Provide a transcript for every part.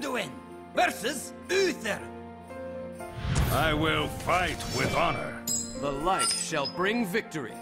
Anduin versus Uther. I will fight with honor. The light shall bring victory.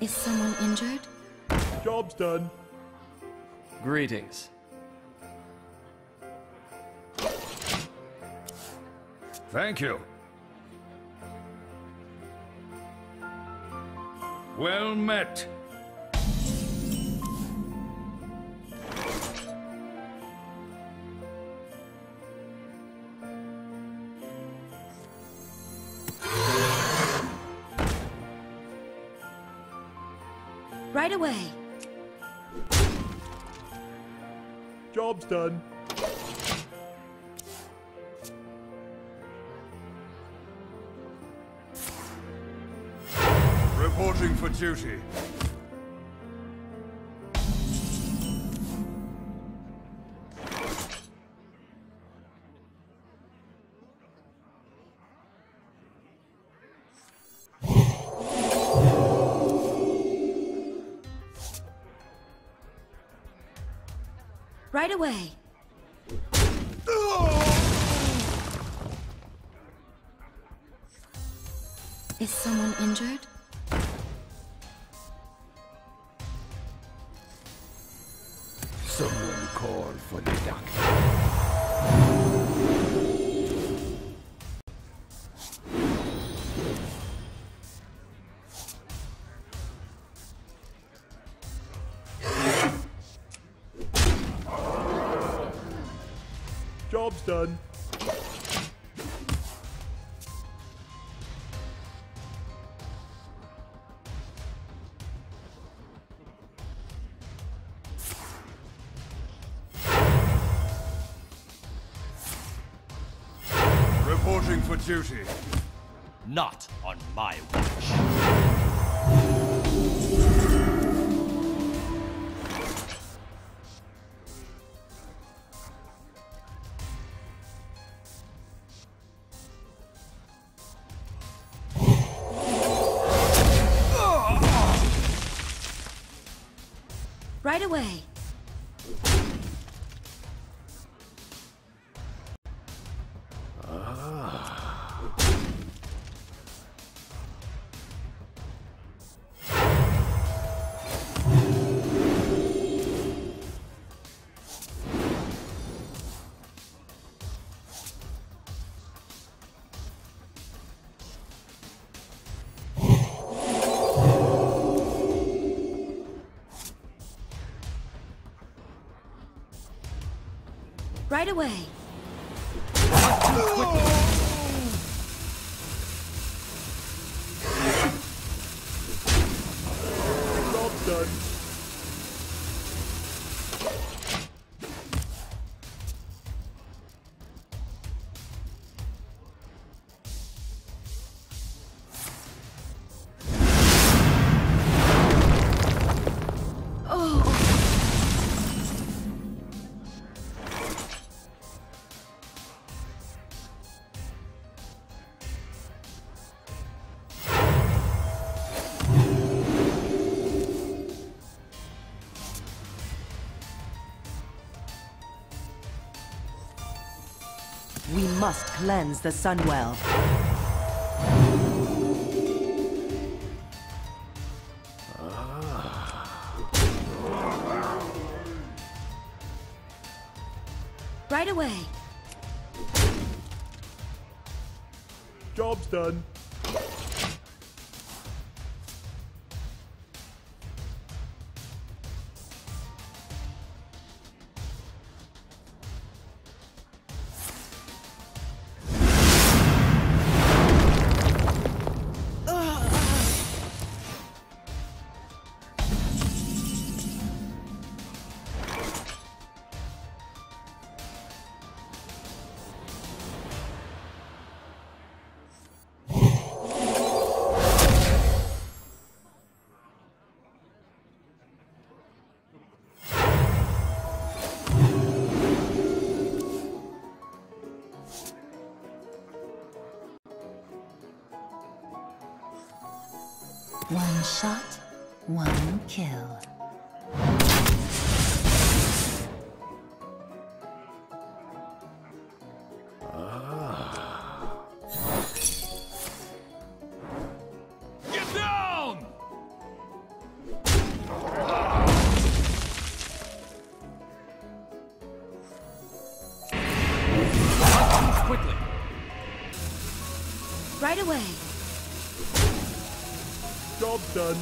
Is someone injured? Job's done. Greetings. Thank you. Well met. Right away. Job's done. Reporting for duty. Right away. Is someone injured? Someone call for the doctor. Job's done. Reporting for duty. Not on my watch. Away. Right away. Done. Must cleanse the Sunwell. Right away. Job's done. One shot, one kill. Get down! Move quickly. Right away. Job's done.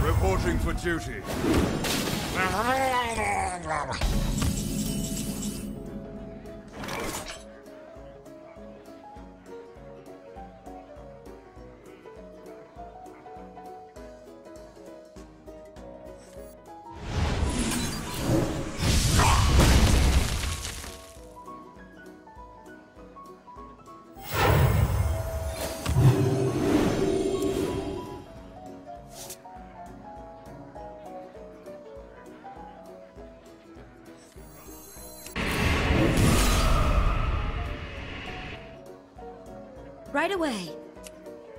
Reporting for duty. Right away.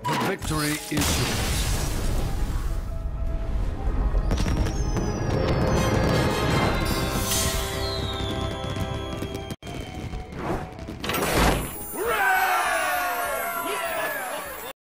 The victory is yours.